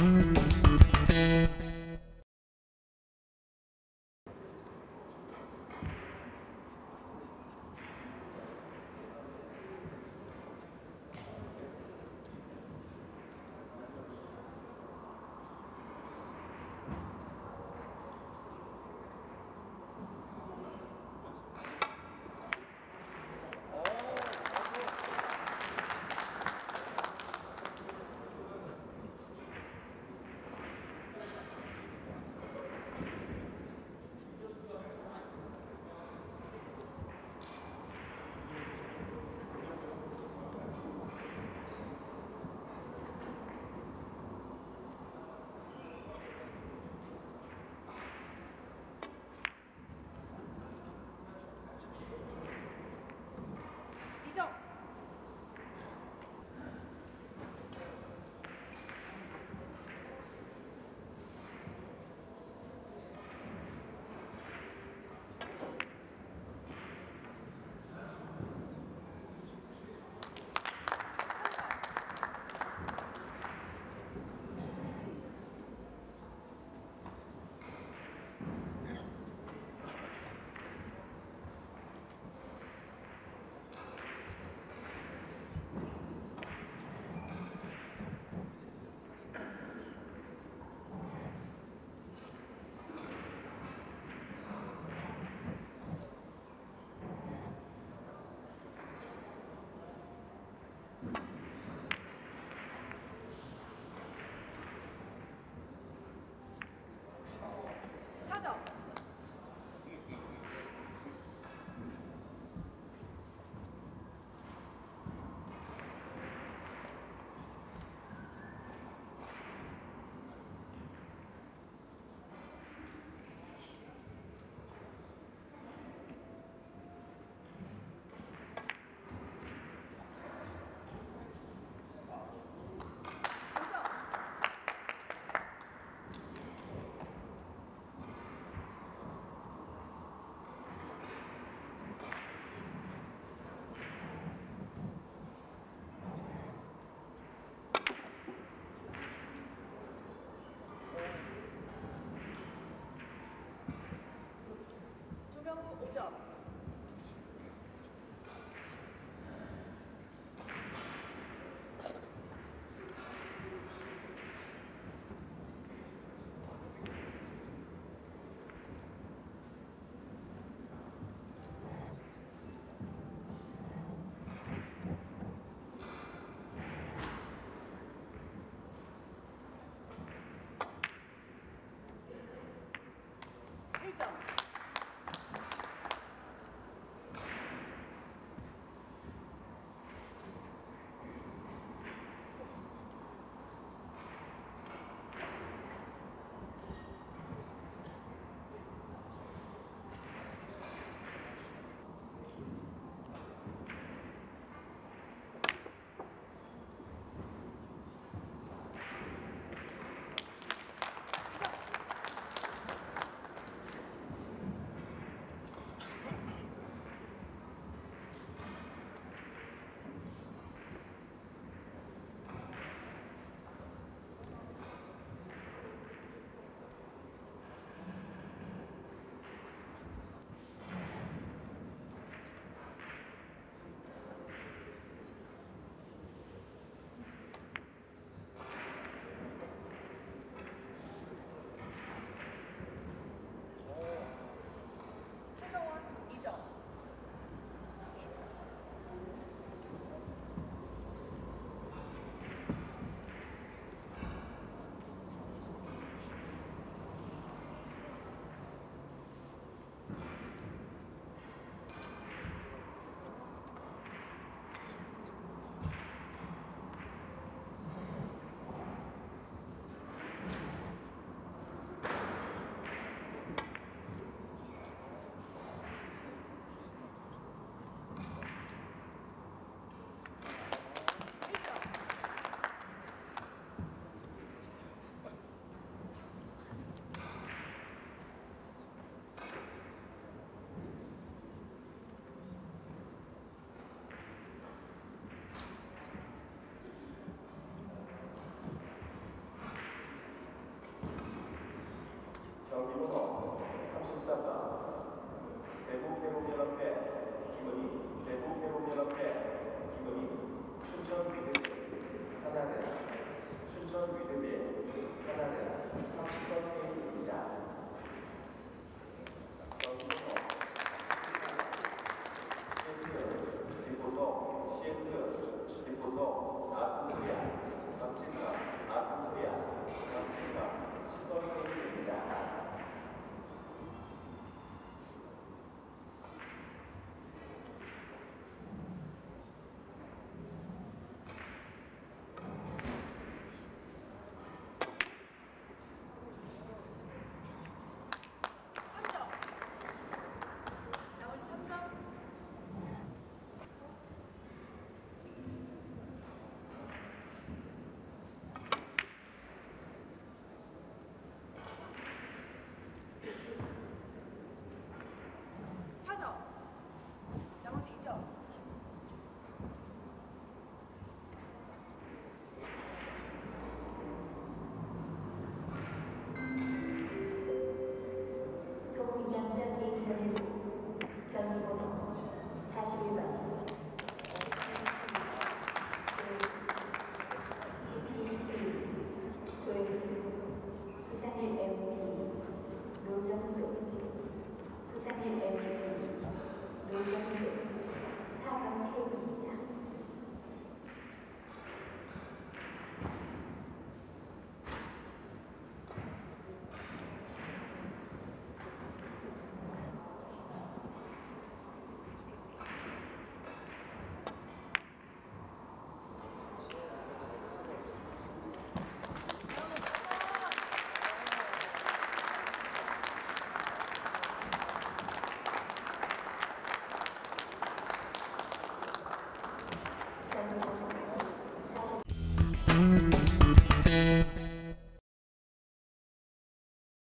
이 정사 叫吧 14사 대북회복연합회 기금이 대북회복연합회 기금이 춘천위대회 하단에 춘천위대회